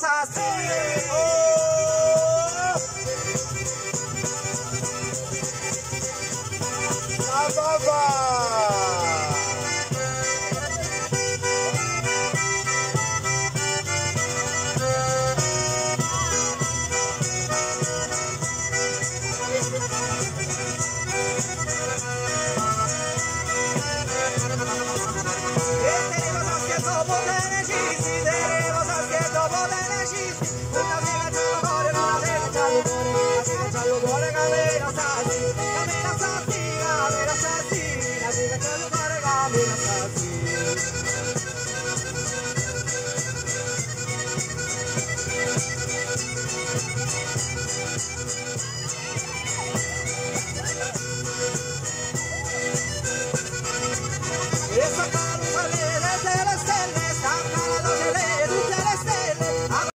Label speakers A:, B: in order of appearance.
A: cosas así. Oh. ¡La
B: baba!
A: Energy, see that? I'm gonna go to the hospital. The hospital. I'm gonna go to the hospital. Gonna go to the hospital. The hospital.